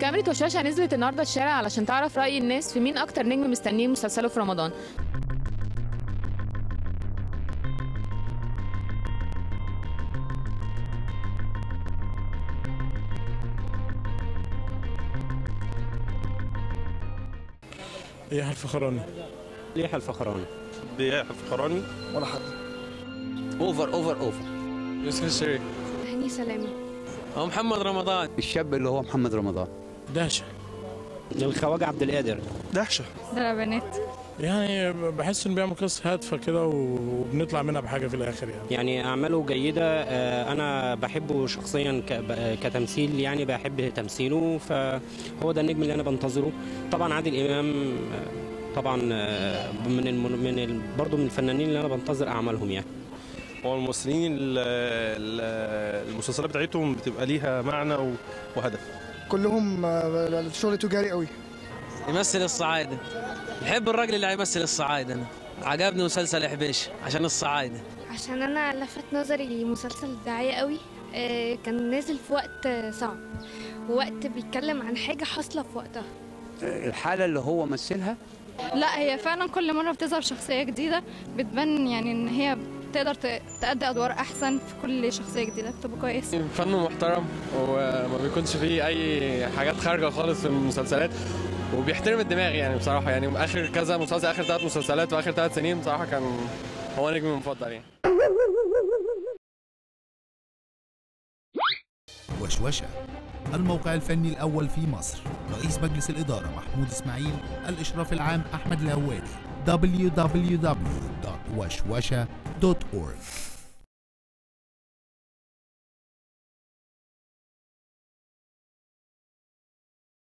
كاميرا وشاشة نزلت النهارده الشارع علشان تعرف رأي الناس في مين أكتر نجم مستنيه مسلسله في رمضان. إيه يحيى الفخراني يحيى الفخراني يحيى الفخراني ولا حد. over over over يوسف الشريف هاني سلامة. هو محمد رمضان. الشاب اللي هو محمد رمضان. دهشة. الخواجة عبد القادر. دهشة. ده بنات. يعني بحس إنه بيعمل قصة هادفة كده وبنطلع منها بحاجة في الآخر يعني. يعني أعماله جيدة آه، أنا بحبه شخصيا كتمثيل يعني بحب تمثيله فهو ده النجم اللي أنا بنتظره. طبعا عادل إمام آه، طبعا آه، من من برضه من الفنانين اللي أنا بنتظر أعمالهم يعني. هو الممثلين ال- ال- المسلسلات بتاعتهم بتبقى ليها معنى وهدف. كلهم آه، شغل تجاري قوي. يمثل الصعايدة. بحب الراجل اللي هيمثل الصعايدة أنا. عجبني مسلسل إحبيش عشان الصعايدة. عشان أنا لفت نظري مسلسل دعاية قوي آه، كان نازل في وقت صعب. ووقت بيتكلم عن حاجة حاصلة في وقتها. الحالة اللي هو مثلها؟ لا هي فعلا كل مرة بتظهر شخصية جديدة بتبان يعني إن هي تقدر تأدي أدوار أحسن في كل شخصية جديدة بتبقى كويسة فن محترم وما بيكونش فيه أي حاجات خارجة خالص في المسلسلات وبيحترم الدماغ يعني بصراحة. يعني آخر كذا مسلسل آخر ثلاث مسلسلات وآخر ثلاث سنين بصراحة كان هو نجمي المفضل يعني. وشوشة الموقع الفني الأول في مصر رئيس مجلس الإدارة محمود إسماعيل الإشراف العام أحمد الهواري www.washwasha.org.